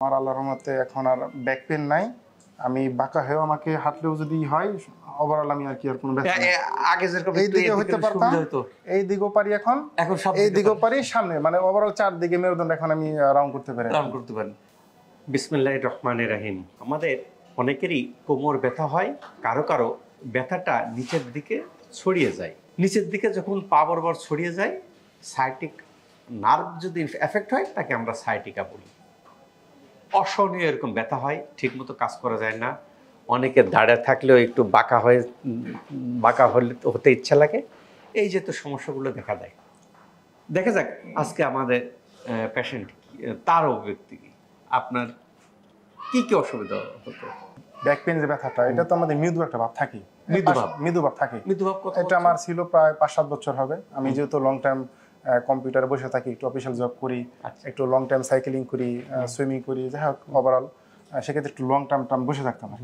আমার আল্লাহর রহমতে এখন আর ব্যাক পেন নাই। আমি বাঁকা হয়েও আমাকে হাঁটলেও যদি হয় ওভারঅল আমি আর কি আর কোনো আগে যেরকম এই দিকে হইতে পারতাম। এই দিকেও পারি এখন। এখন সব এই দিকে দিকেও পারি। সামনে। মানে ওভারঅল চারদিকে মেরুদণ্ড এখন আমি রাউন্ড করতে পারি। রাউন্ড করতে পারেন বিসমিল্লাহ রহমানের রাহিম। আমাদের অনেকেরই কোমর ব্যথা হয় কারও কারও ব্যথাটা নিচের দিকে ছড়িয়ে যায়। নিচের দিকে যখন পা বরাবর ছড়িয়ে যায় সাইটিক নার্ভ যদি এফেক্ট হয় তাকে আমরা সাইটিকা বলি। অসহনীয় এরকম ব্যথা হয় ঠিকমতো কাজ করা যায় না। অনেকে দাঁড়িয়ে থাকলেও একটু বাঁকা হয়ে বাঁকা হলে হতে ইচ্ছা লাগে। এই যে তো সমস্যাগুলো দেখা দেয়। দেখা যাক আজকে আমাদের পেশেন্ট তার অভিব্যক্তি কি? আপনার কি কি অসুবিধা হতো ব্যাক পেন যে ব্যথাটা এটা তো আমাদের মৃদু একটা ভাব থাকে মৃদু ভাব। মৃদু ভাব থাকে মৃদুভাব কত এটা আমার ছিল প্রায় পাঁচ সাত বছর হবে। আমি যেহেতু লং টাইম কম্পিউটারে বসে থাকি একটু অফিসিয়াল জব করি আচ্ছা। একটু লং টাইম সাইকেলিং করি সুইমিং করি যাই হোক ওভারঅল সেক্ষেত্রে একটু লং টার্ম টার্ম বসে থাকতাম আর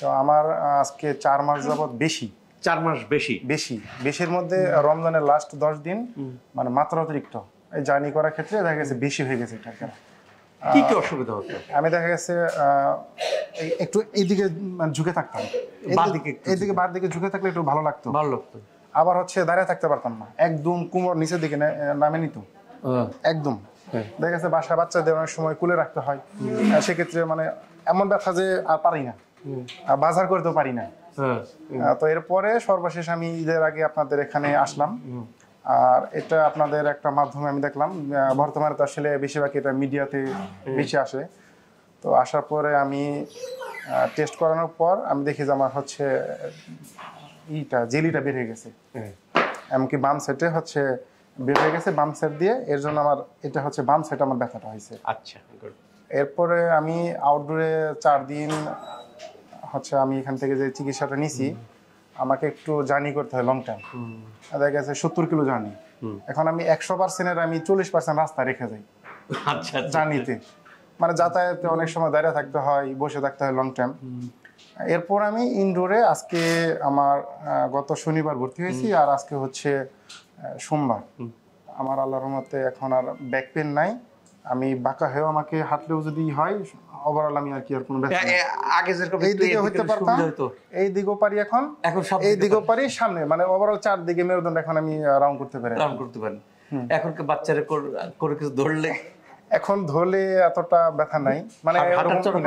তো আমার আজকে চার মাস যাবত বেশি। চার মাস বেশি? বেশি। বেশির মধ্যে রমজানের লাস্ট দশ দিন মানে মাত্রা অতিরিক্ত। এই জার্নি করার ক্ষেত্রে দেখা গেছে বেশি হয়ে গেছে এটা। কি। কি অসুবিধা হতো? আমি দেখা গেছে এই- একটু এইদিকে মানে ঝুঁকে থাকতাম। বাঁ দিকে একটু এইদিকে বার দিকে ঝুঁকে থাকলে একটু ভালো লাগতো। ভালো লাগতো। আবার হচ্ছে দাঁড়িয়ে থাকতে পারতাম না। একদম কুমোর নিচের দিকে নামে নিত। একদম। হ্যাঁ। দেখা গেছে বাসা বাচ্চাদের অনেক সময় কুলে রাখতে হয়। সেক্ষেত্রে মানে এমন ব্যথা যে আর পারি না। আর বাজার করতেও পারি না। হ্যাঁ। তো এরপরে সর্বশেষ আমি ঈদের আগে আপনাদের এখানে আসলাম। আর এটা আপনাদের একটা মাধ্যমে আমি দেখলাম। বর্তমানে তো আসলে বেশিরভাগ এটা মিডিয়াতে বেশি আসে। তো আসার পরে আমি টেস্ট করানোর পর আমি দেখি যে আমার হচ্ছে ইটা জেলিটা বের হয়ে গেছে। এমনকি বাম সেটে হচ্ছে বের হয়ে গেছে বাম সেট দিয়ে। এর জন্য আমার এটা হচ্ছে বাম সেট আমার ব্যথাটা হয়েছে। আচ্ছা. এরপরে আমি আউটডোরে চার দিন হচ্ছে আমি এখান থেকে যে চিকিৎসাটা নিছি আমাকে একটু জার্নি করতে হয় লং টাইম দেখা গেছে সত্তর কিলো জার্নি এখন আমি একশো পার্সেন্টের আমি চল্লিশ পার্সেন্ট রাস্তা রেখে যাই। আচ্ছা আচ্ছা। জার্নিতে মানে যাতায়াতে অনেক সময় দাঁড়িয়ে থাকতে হয় বসে থাকতে হয় লং টাইম এরপর আমি ইনডোরে আজকে আমার গত শনিবার ভর্তি হয়েছি আর আজকে হচ্ছে সোমবার। আমার আল্লাহর রহমতে এখন আর ব্যাক পেন নাই। আমি বাঁকা হয়েও আমাকে হাঁটলেও যদি হয় ওভারঅল আমি আর কি আর কোনো আগে যেরকম এই দিকে হইতে পারতাম এই দিকেও পারি এখন এখন সব এই দিকে দিকেও পারি। সামনে মানে ওভারঅল চারদিকে মেরুদণ্ড এখন আমি রাউন্ড করতে পারি রাউন্ড করতে পারেন এখন কি বাচ্চারা কর- কিছু ধরলে? এখন ধরলে এতটা ব্যথা নাই। মানে।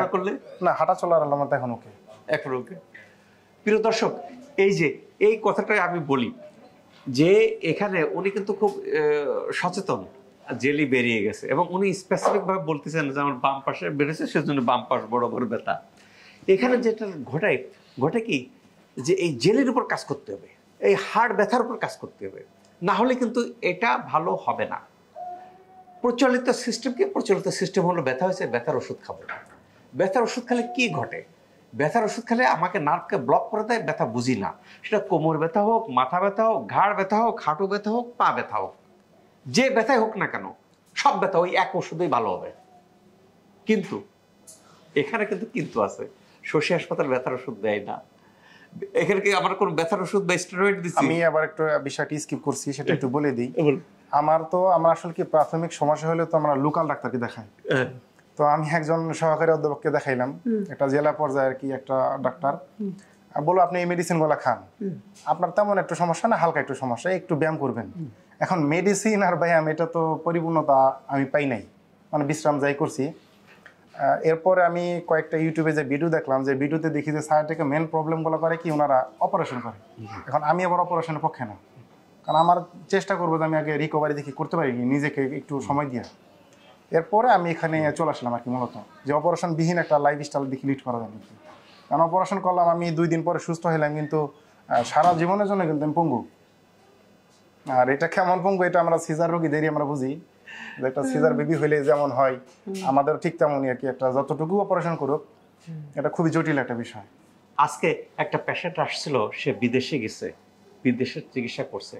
করলে? না হাঁটা চলার আলামত এখন ওকে এখন ওকে। প্রিয় দর্শক, এই যে, এই কথাটাই আমি বলি যে, এখানে উনি কিন্তু খুব সচেতন, জেলি বেরিয়ে গেছে এবং উনি স্পেসিফিক ভাবে বলতেছেন যে, আমার বাম পাশে বেড়েছে, সেজন্য বাম পাশ বড় বড় ব্যথা। এখানে যেটা ঘটায়, ঘটে কি যে, এই জেলের উপর কাজ করতে হবে, এই হাড় ব্যথার উপর কাজ করতে হবে। না হলে কিন্তু এটা ভালো হবে না। প্রচলিত সিস্টেম কি? প্রচলিত সিস্টেম হলো ব্যথা হয়েছে, ব্যথার ওষুধ খাব। ব্যথার ওষুধ খেলে কি ঘটে? ব্যথার ওষুধ খেলে আমাকে নার্ভকে ব্লক করে দেয় ব্যথা বুঝি না। সেটা কোমর ব্যথা হোক মাথা ব্যথা হোক ঘাড় ব্যথা হোক হাঁটু ব্যথা হোক পা ব্যথা হোক। যে ব্যথাই হোক না কেন সব ব্যথা ওই এক ওষুধেই ভালো হবে। কিন্তু এখানে কিন্তু কিন্তু আছে শশী হাসপাতাল ব্যথার ওষুধ দেয় না। এখানে কি আমার কোন ব্যথার ওষুধ বা স্টেরয়েড দিচ্ছি আমি আবার একটু বিষয়টি স্কিপ করছি সেটা একটু বলে দিই। আমার তো আমরা আসলে কি প্রাথমিক সমস্যা হলে তো আমরা লোকাল ডাক্তারকে দেখাই। তো আমি একজন সহকারী অধ্যাপককে দেখাইলাম। একটা জেলা পর্যায়ের কি একটা ডাক্তার। আর বলো আপনি এই মেডিসিনগুলা খান আপনার তেমন একটু সমস্যা না হালকা একটু সমস্যা একটু ব্যায়াম করবেন। এখন মেডিসিন আর ব্যায়াম এটা তো পরিপূর্ণতা আমি পাই নাই। মানে বিশ্রাম যাই করছি। এরপর আমি কয়েকটা ইউটিউবে যে ভিডিও দেখলাম যে ভিডিওতে দেখি যে সায়াটিকে মেন প্রবলেমগুলো করে কি ওনারা অপারেশন করে। এখন আমি আবার অপারেশনের পক্ষে না। কারণ আমার চেষ্টা করব যে আমি আগে রিকভারি দেখি করতে পারি নিজেকে একটু সময় দিয়ে। এরপরে আমি এখানে চলে আসলাম আর কি মূলত। যে অপারেশন বিহীন একটা লাইফ স্টাইল দেখি লিড করা যায় নাকি। কারণ অপারেশন করলাম আমি দুই দিন পরে সুস্থ হলাম কিন্তু সারা জীবনের জন্য কিন্তু আমি পঙ্গু। আর এটা কেমন পঙ্গু, এটা আমরা সিজার রোগীদেরই আমরা বুঝি। একটা সিজার বেবি হইলে যেমন হয় আমাদের ঠিক তেমনই আর কি। একটা যতটুকু অপারেশন করুক, এটা খুবই জটিল একটা বিষয়। আজকে একটা পেশেন্ট আসছিল, সে বিদেশে গেছে, বিদেশে চিকিৎসা করছে।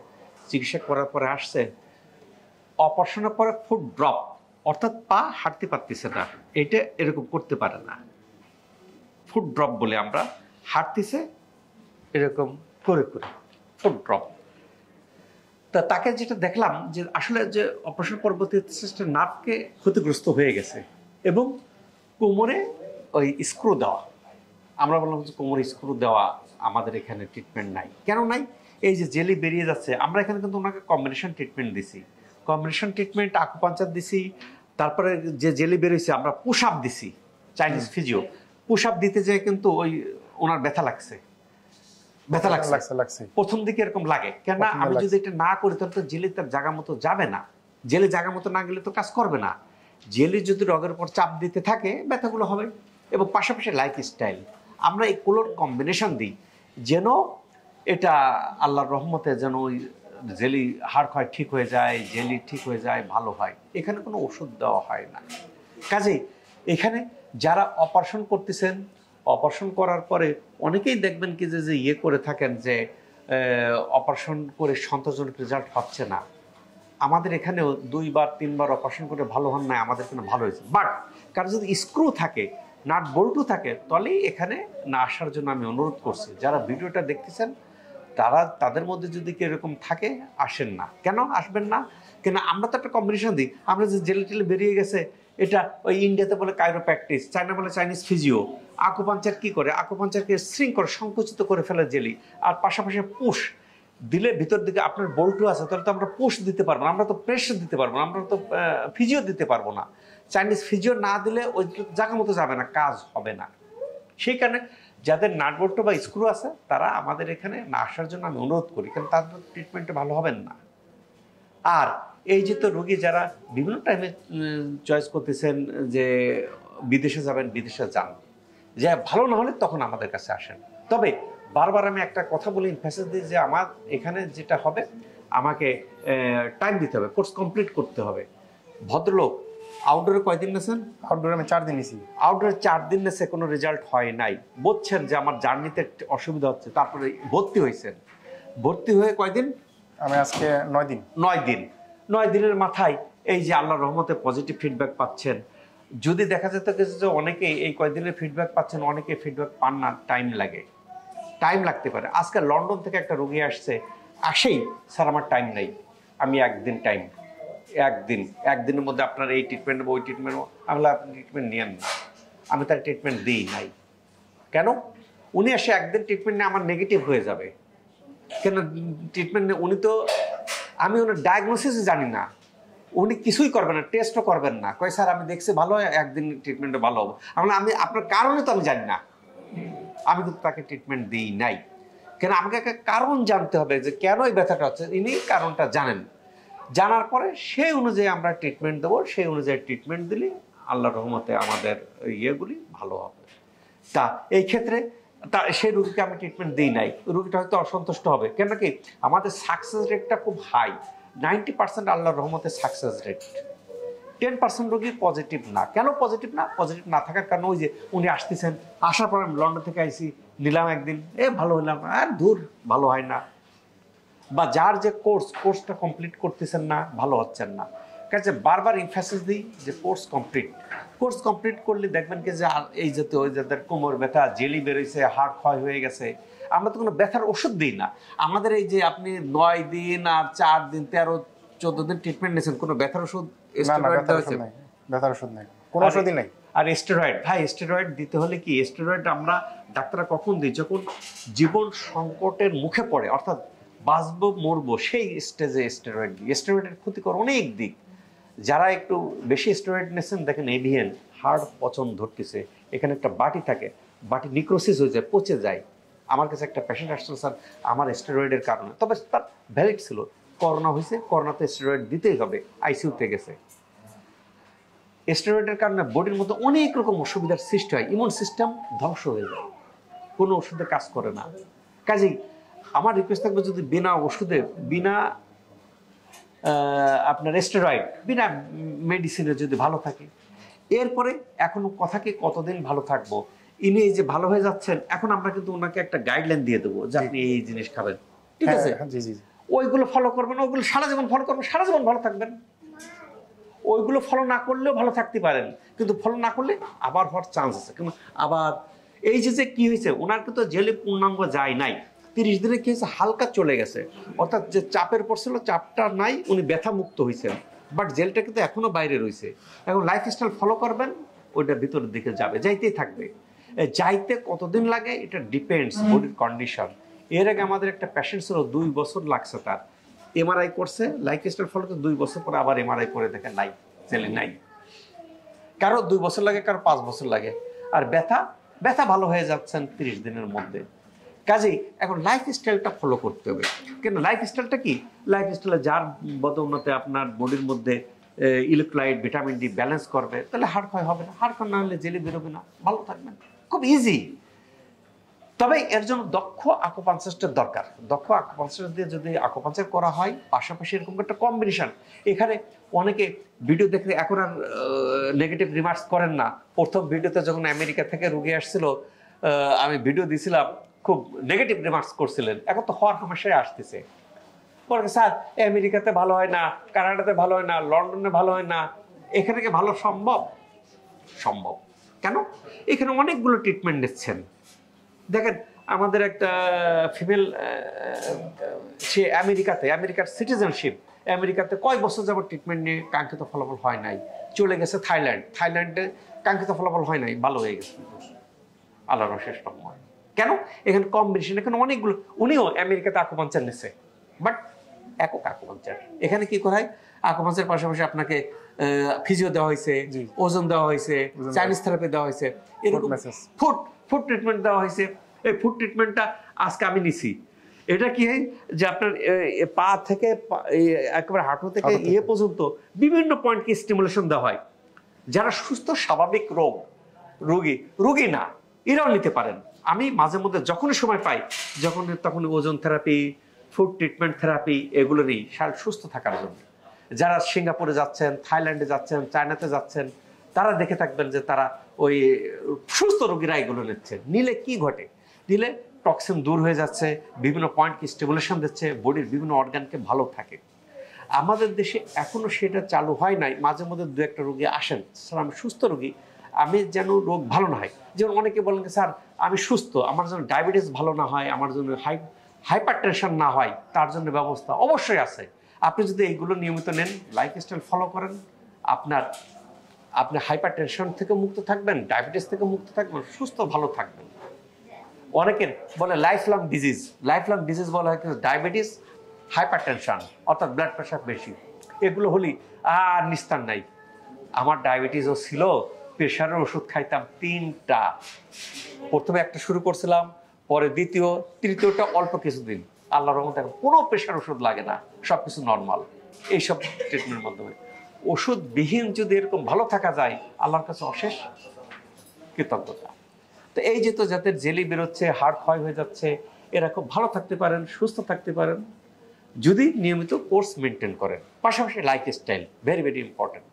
চিকিৎসা করার পরে আসছে অপারেশনের পরে ফুড ড্রপ অর্থাৎ পা হাঁটতে পারতেছে না। এটা এরকম করতে পারে না। ফুড ড্রপ বলে আমরা হাঁটতেছে এরকম করে করে। ফুড ড্রপ তা তাকে যেটা দেখলাম যে আসলে যে অপারেশন পরবর্তী নার্ভকে ক্ষতিগ্রস্ত হয়ে গেছে এবং কোমরে ওই স্ক্রু দেওয়া। আমরা বললাম যে কোমরে স্ক্রু দেওয়া আমাদের এখানে ট্রিটমেন্ট নাই। কেন নাই? এই যে জেলি বেরিয়ে যাচ্ছে, আমরা এখানে কিন্তু ওনাকে কম্বিনেশন ট্রিটমেন্ট দিছি। কম্বিনেশন ট্রিটমেন্ট আকুপাঞ্চার দিছি তারপরে যে জেলি বেরিয়েছে আমরা পুশ আপ দিছি চাইনিজ ফিজিও পুশ আপ দিতে যেয়ে কিন্তু ওই ওনার ব্যথা লাগছে। ব্যথা লাগছে। লাগছে লাগছে। প্রথম দিকে এরকম লাগে। কেননা আমি যদি এটা না করি তাহলে তো জেলে তার জায়গা মতো যাবে না। জেলে জায়গা মতো না গেলে তো কাজ করবে না। জেলে যদি রগের উপর চাপ দিতে থাকে ব্যথাগুলো হবে। এবং পাশাপাশি লাইফ স্টাইল আমরা এই কুলোর কম্বিনেশন দিই। যেন এটা আল্লাহর রহমতে যেন ওই জেলি হাড় ক্ষয় ঠিক হয়ে যায়, জেলি ঠিক হয়ে যায়, ভালো হয়। এখানে কোনো ওষুধ দেওয়া হয় না। কাজেই এখানে যারা অপারেশন করতেছেন, অপারেশন করার পরে অনেকেই দেখবেন কি যে ইয়ে করে থাকেন যে অপারেশন করে সন্তোষজনক রেজাল্ট হচ্ছে না। আমাদের এখানেও দুইবার, তিনবার অপারেশন করে ভালো হন না আমাদের এখানে ভালো হয়েছে। বাট কারও যদি স্ক্রু থাকে, নাট বল্টু থাকে, তাহলেই এখানে না আসার জন্য আমি অনুরোধ করছি। যারা ভিডিওটা দেখতেছেন তারা তাদের মধ্যে যদি কি এরকম থাকে, আসেন না। কেন আসবেন না? কেন আমরা তো একটা কম্বিনেশন দিই। আমরা যে জেলে টেলে বেরিয়ে গেছে, এটা ওই ইন্ডিয়াতে বলে কাইরো প্র্যাকটিস চায়না বলে চাইনিজ ফিজিও আকুপাঞ্চার কি করে? আকুপাঞ্চারকে শৃঙ্খ করে সংকুচিত করে ফেলে জেলি। আর পাশাপাশি পুষ দিলে ভিতর দিকে আপনার বল্টু আছে, তাহলে তো আমরা পুশ দিতে পারব না। আমরা তো প্রেশার দিতে পারব না। আমরা তো ফিজিও দিতে পারব না। চাইনিজ ফিজিও না দিলে ওই জায়গা মতো যাবে না, কাজ হবে না। সেই কারণে যাদের নাটবল্টু বা স্ক্রু আছে, তারা আমাদের এখানে না আসার জন্য আমি অনুরোধ করি, কারণ তাদের ট্রিটমেন্টে ভালো হবেন না। আর এই যে তো রোগী যারা বিভিন্ন টাইমে চয়েস করতেছেন যে বিদেশে যাবেন, বিদেশে যান। যে ভালো না হলে তখন আমাদের কাছে আসেন। তবে বারবার আমি একটা কথা বলি মেসেজ দিই যে আমার এখানে যেটা হবে, আমাকে টাইম দিতে হবে কোর্স কমপ্লিট করতে হবে। ভদ্রলোক আউটডোরে কয়দিন নেছেন? আউটডোরে আমি চার দিন নিছি। আউটডোরে চার দিন নেছে কোনো রেজাল্ট হয় নাই। বুঝছেন যে আমার জার্নিতে অসুবিধা হচ্ছে তারপরে ভর্তি হয়েছেন। ভর্তি হয়ে কয়দিন? আমি আজকে নয় দিন। নয় দিন। নয় দিনের মাথায় এই যে আল্লাহর রহমতে পজিটিভ ফিডব্যাক পাচ্ছেন। যদি দেখা যেত কিছু যে অনেকে এই কয়দিনের ফিডব্যাক পাচ্ছেন অনেকে ফিডব্যাক পান না টাইম লাগে। টাইম লাগতে পারে। আজকে লন্ডন থেকে একটা রোগী আসছে আসেই স্যার আমার টাইম নেই। আমি একদিন টাইম একদিন একদিনের মধ্যে আপনার এই ট্রিটমেন্ট ওই ট্রিটমেন্ট আমি আপনি ট্রিটমেন্ট নিয়েন না। আমি তার ট্রিটমেন্ট দিই নাই। কেন? উনি এসে একদিন ট্রিটমেন্ট নিয়ে আমার নেগেটিভ হয়ে যাবে। কেন? ট্রিটমেন্ট উনি তো আমি ওনার ডায়াগনোসিস জানি না। উনি কিছুই করবেন না টেস্টও করবেন না। কয় স্যার আমি দেখছি ভালো একদিন ট্রিটমেন্টে ভালো হব। আমি বললাম, আমি আপনার কারণে তো আমি জানি না। আমি কিন্তু তাকে ট্রিটমেন্ট দিই নাই। কেন? আমাকে একটা কারণ জানতে হবে যে কেন এই ব্যথাটা হচ্ছে। ইনি কারণটা জানেন। জানার পরে সেই অনুযায়ী আমরা ট্রিটমেন্ট দেবো, সেই অনুযায়ী ট্রিটমেন্ট দিলে আল্লাহ রহমতে আমাদের ইয়েগুলি ভালো হবে। তা এই ক্ষেত্রে তা সেই রুগীকে আমি ট্রিটমেন্ট দিই নাই। রুগীটা হয়তো অসন্তুষ্ট হবে। কেন কি? আমাদের সাকসেস রেটটা খুব হাই নাইনটি পার্সেন্ট আল্লাহর রহমতে সাকসেস রেট টেন পার্সেন্ট রোগী পজিটিভ না। কেন পজিটিভ না? পজিটিভ না থাকার কারণে ওই যে উনি আসতেছেন, আসার পর আমি লন্ডন থেকে আইসি নিলাম একদিন। এ ভালো হইলাম, আর দূর ভালো হয় না। বা যার যে কোর্স কোর্সটা কমপ্লিট করতেছেন না ভালো হচ্ছেন না। কাজে বারবার ইনফাসিস দিই যে কোর্স কমপ্লিট কোর্স কমপ্লিট করলে দেখবেন কি যে এই যাতে ওই যাদের কোমর ব্যথা জেলি বেরোইছে হাড় ক্ষয় হয়ে গেছে। আমরা তো কোনো ব্যথার ওষুধ দিই না। আমাদের এই যে আপনি নয় দিন আর চার দিন তেরো চোদ্দ দিন ট্রিটমেন্ট নিয়েছেন কোনো ব্যথার ওষুধ ব্যথার ওষুধ নাই কোনো ওষুধই নাই। আর স্টেরয়েড ভাই স্টেরয়েড দিতে হলে কি? স্টেরয়েড আমরা ডাক্তাররা কখন দিই? যখন জীবন সংকটের মুখে পড়ে অর্থাৎ বাঁচবো মরবো সেই স্টেজে স্টেরয়েড স্টেরয়েডের ক্ষতিকর অনেক দিক। যারা একটু বেশি স্টেরয়েড নিয়েছেন দেখেন এভিএন হার্ট পচন ধরতেছে, এখানে একটা বাটি থাকে, বাটি নিক্রোসিস হয়ে যায়, পচে যায়। আমার কাছে একটা পেশেন্ট আসছিল, স্যার, আমার স্টেরয়েডের কারণে। তবে তার ভ্যালিড ছিল। করোনা হয়েছে, করোনাতে স্টেরয়েড দিতেই হবে আইসিইউতে গেছে। স্টেরয়েডের কারণে বডির মধ্যে অনেক রকম অসুবিধার সৃষ্টি হয়। ইমিউন সিস্টেম ধ্বংস হয়ে যায়। কোনো ওষুধে কাজ করে না। কাজেই আমার রিকোয়েস্ট থাকবে যদি বিনা ওষুধে বিনা আপনার স্টেরয়েড বিনা মেডিসিনে যদি ভালো থাকে। এরপরে এখন কথাকে কতদিন ভালো থাকব? ইনি এই যে ভালো হয়ে যাচ্ছেন এখন আমরা কিন্তু ওনাকে একটা গাইডলাইন দিয়ে দেবো যে আপনি এই জিনিস খাবেন। ঠিক হ্যাঁ, আছে? হ্যাঁ, জি জি জি। ওইগুলো ফলো করবেন ওইগুলো সারা জীবন ফলো করবেন সারা জীবন ভালো থাকবেন। ওইগুলো ফলো না করলেও ভালো থাকতে পারেন কিন্তু ফলো না করলে আবার হওয়ার চান্স আছে। কিন্তু আবার এই যে যে কি হয়েছে ওনার কিন্তু জেলে পূর্ণাঙ্গ যায় নাই। তিরিশ দিনে কি হয়েছে? হালকা চলে গেছে। অর্থাৎ যে চাপের পড়ছিল চাপটা নাই উনি ব্যথা মুক্ত হয়েছেন। বাট জেলটা কিন্তু এখনও বাইরে রয়েছে। এখন লাইফ স্টাইল ফলো করবেন ওইটা ভিতরের দিকে যাবে। যাইতেই থাকবে। যাইতে কতদিন লাগে এটা ডিপেন্ডস বডির কন্ডিশন এর আগে আমাদের একটা পেশেন্ট ছিল দুই বছর লাগছে তার। এমআরআই করছে লাইফ স্টাইল ফলো দুই বছর পরে আবার এমআরআই করে দেখে নাই জেলি নাই। কারও দুই বছর লাগে কারও পাঁচ বছর লাগে। আর ব্যথা ব্যথা ভালো হয়ে যাচ্ছেন তিরিশ দিনের মধ্যে। কাজেই এখন লাইফ স্টাইলটা ফলো করতে হবে। কেন? লাইফ স্টাইলটা কি? লাইফ স্টাইলে যার বদৌলতে আপনার বডির মধ্যে ইলেকট্রোলাইট ভিটামিন ডি ব্যালেন্স করবে, তাহলে হাড় ক্ষয় হবে না। হাড় ক্ষয় না হলে জেলে বেরোবে না, ভালো থাকবেন। খুব ইজি তবে এর জন্য দক্ষ আকুপাঞ্চারটার দরকার। দক্ষ আকুপাঞ্চার দিয়ে যদি আকুপাঞ্চার করা হয়, পাশাপাশি এরকম একটা কম্বিনেশন এখানে অনেকে ভিডিও দেখে এখন আর নেগেটিভ রিমার্কস করেন না। প্রথম ভিডিওতে যখন আমেরিকা থেকে রুগী আসছিল আমি ভিডিও দিছিলাম, খুব নেগেটিভ রিমার্কস করছিলেন। এখন তো হওয়ার সমস্যায় আসতেছে। বলে স্যার আমেরিকাতে ভালো হয় না, কানাডাতে ভালো হয় না, লন্ডনে ভালো হয় না, এখানে কি ভালো সম্ভব? সম্ভব। কেন? এখানে অনেকগুলো ট্রিটমেন্ট নিচ্ছেন। দেখেন, আমাদের একটা ফিমেল সে আমেরিকাতে, আমেরিকার সিটিজেনশিপ আমেরিকাতে কয় বছর যাবত ট্রিটমেন্ট নিয়ে কাঙ্ক্ষিত ফলাফল হয় নাই? চলে গেছে থাইল্যান্ড। থাইল্যান্ডে কাঙ্ক্ষিত ফলাফল হয় নাই, ভালো হয়ে গেছে। আল্লাহর অশেষ রহমত। কেন? এখানে কম্বিনেশন এখানে অনেকগুলো উনিও আমেরিকাতে আকুপাঞ্চার নিছে বাট একক আকুপাঞ্চার এখানে কি করা হয়? আকুপাঞ্চার পাশাপাশি আপনাকে ফিজিও দেওয়া হয়েছে। ওজন দেওয়া হয়েছে চাইনিজ থেরাপি দেওয়া হয়েছে এরকম ফুড ফুড ট্রিটমেন্ট দেওয়া হয়েছে। এই ফুড ট্রিটমেন্টটা আজকে আমি নিছি। এটা কি হয়? যে আপনার পা থেকে একেবারে হাঁটু থেকে হাঁটু থেকে। ইয়ে পর্যন্ত বিভিন্ন পয়েন্টকে স্টিমুলেশন দেওয়া হয়। যারা সুস্থ স্বাভাবিক রোগ রোগী রোগী না এরাও নিতে পারেন। আমি মাঝে মধ্যে যখনই সময় পাই, যখন তখন ওজন থেরাপি, ফুড ট্রিটমেন্ট থেরাপি এগুলো নিই শারীরিক সুস্থ থাকার জন্য। যারা সিঙ্গাপুরে যাচ্ছেন, থাইল্যান্ডে যাচ্ছেন, চায়নাতে যাচ্ছেন, তারা দেখে থাকবেন যে তারা ওই সুস্থ রোগীরা এগুলো নিচ্ছে। নিলে কি ঘটে? নিলে টক্সিন দূর হয়ে যাচ্ছে, বিভিন্ন পয়েন্টকে স্টেবুলেশন দিচ্ছে বডির বিভিন্ন অর্গানকে ভালো থাকে। আমাদের দেশে এখনও সেটা চালু হয় নাই। মাঝে মধ্যে দু একটা রোগী আসেন আমি সুস্থ রোগী আমি যেন রোগ ভালো না হয়। যেমন অনেকে বলেন স্যার, আমি সুস্থ, আমার জন্য ডায়াবেটিস ভালো না হয়, আমার জন্য হাই হাইপার টেনশন না হয়, তার জন্য ব্যবস্থা অবশ্যই আছে। আপনি যদি এইগুলো নিয়মিত নেন লাইফস্টাইল ফলো করেন, আপনার, আপনি হাইপার টেনশন থেকে মুক্ত থাকবেন, ডায়াবেটিস থেকে মুক্ত থাকবেন, সুস্থ ভালো থাকবেন। অনেকের বলে life long disease life long disease বলা হয় ডায়াবেটিস হাইপার টেনশন অর্থাৎ ব্লাড প্রেশার বেশি। এগুলো হলি আর নিস্তার নাই। আমার ডায়াবেটিসও ছিল প্রেশারের ওষুধ খাইতাম তিনটা। প্রথমে একটা শুরু করছিলাম, পরে দ্বিতীয়, তৃতীয়টা অল্প কিছুদিন। আল্লাহ রহমত এখন কোনো প্রেশার ওষুধ লাগে না সব কিছু নর্মাল এইসব ট্রিটমেন্টের মাধ্যমে। ওষুধবিহীন যদি এরকম ভালো থাকা যায়, আল্লাহর কাছে অশেষ কৃতজ্ঞতা। তো এই যে তো যাদের জেলি বেরোচ্ছে, হাড় ক্ষয় হয়ে যাচ্ছে, এরা খুব ভালো থাকতে পারেন, সুস্থ থাকতে পারেন। যদি নিয়মিত কোর্স মেনটেন করেন, পাশাপাশি lifestyle very very important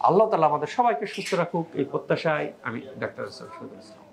আল্লাহ তালা আমাদের সবাইকে সুস্থ রাখুক এই প্রত্যাশায় আমি ডাক্তার ইসলাম।